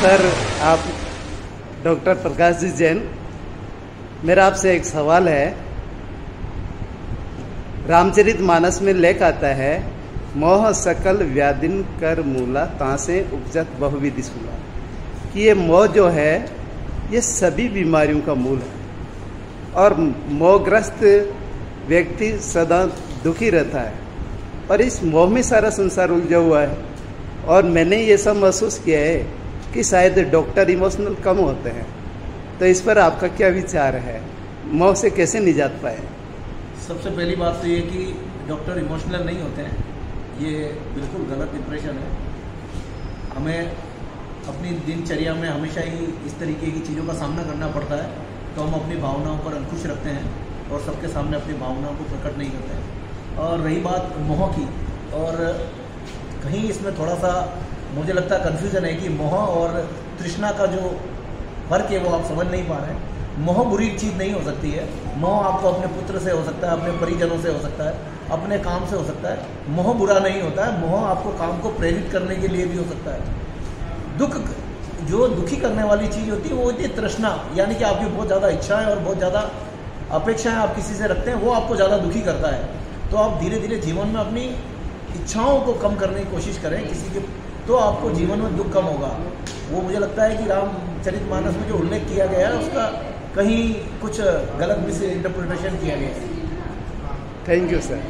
Sir, आप doctor Prakash ji Jain, मेरा आपसे एक सवाल है। रामचरित मानस में लेख आता है, मोह सकल व्याधिन कर मूला, तासे उपजत बहुविधि सुला। कि ये मोह जो है, ये सभी बीमारियों का मूल है। और मोहग्रस्त व्यक्ति सदा दुखी रहता है। और इस मोह में सारा संसार उलझा हुआ है। और मैंने ये सब महसूस किया है कि शायद डॉक्टर इमोशनल कम होते हैं। तो इस पर आपका क्या विचार है? मोह से कैसे निजात पाए? सबसे पहली बात तो ये कि डॉक्टर इमोशनल नहीं होते हैं। ये बिल्कुल गलत इंप्रेशन है। हमें अपनी दिनचर्या में हमेशा ही इस तरीके की चीज़ों का सामना करना पड़ता है। तो हम अपनी भावनाओं पर अंकुश रखते हैं और सबके सामने अपनी भावनाओं को प्रकट नहीं करते हैं। और रही बात मोह की, और कहीं इसमें थोड़ा सा मुझे लगता है कन्फ्यूज़न है कि मोह और तृष्णा का जो फ़र्क है, वो आप समझ नहीं पा रहे हैं। मोह बुरी चीज़ नहीं हो सकती है। मोह आपको अपने पुत्र से हो सकता है, अपने परिजनों से हो सकता है, अपने काम से हो सकता है। मोह बुरा नहीं होता है। मोह आपको काम को प्रेरित करने के लिए भी हो सकता है। दुख, जो दुखी करने वाली चीज़ होती है, वो होती है तृष्णा। यानी कि आपकी बहुत ज़्यादा इच्छाएँ और बहुत ज़्यादा अपेक्षाएँ आप किसी से रखते हैं, वो आपको ज़्यादा दुखी करता है। तो आप धीरे धीरे जीवन में अपनी इच्छाओं को कम करने की कोशिश करें किसी के तो आपको जीवन में दुख कम होगा। वो मुझे लगता है कि रामचरित मानस में जो उल्लेख किया गया है, उसका कहीं कुछ गलत मिस इंटरप्रिटेशन किया गया है। Thank you sir